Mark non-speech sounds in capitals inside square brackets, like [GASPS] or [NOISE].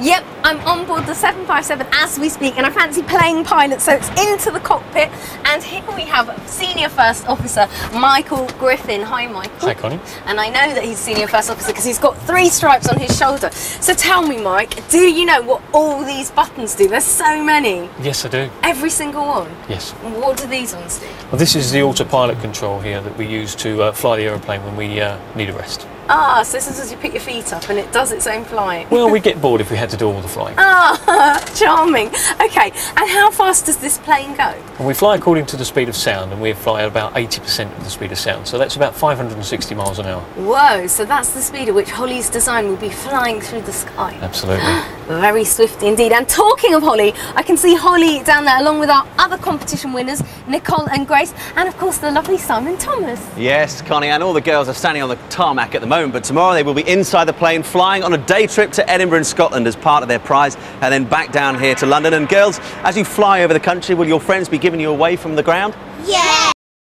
Yep, I'm on board the 757 as we speak, and I fancy playing pilot, so it's into the cockpit. And here we have Senior First Officer Michael Griffin. Hi, Michael. Hi, Konnie. And I know that he's Senior First Officer because he's got three stripes on his shoulder. So tell me, Mike, do you know what all these buttons do? There's so many. Yes, I do. Every single one. Yes. What do these ones do? Well, this is the autopilot control here that we use to uh, fly the aeroplane when we uh, need a rest. Ah, so this is as you put your feet up and it does its own flying. Well, we'd get bored if we had to do all the flying. Ah, [LAUGHS] charming. Okay, and how fast does this plane go? And we fly according to the speed of sound, and we fly at about 80% of the speed of sound. So that's about 560 miles an hour. Whoa, so that's the speed at which Holly's design will be flying through the sky. Absolutely. [GASPS] Very swift indeed. And talking of Holly, I can see Holly down there along with our other competition winners, Nicole and Grace, and of course the lovely Simon Thomas. Yes, Konnie, and all the girls are standing on the tarmac at the moment, but tomorrow they will be inside the plane flying on a day trip to Edinburgh in Scotland as part of their prize and then back down here to London. And girls, as you fly over the country, will your friends be giving you away from the ground? Yeah!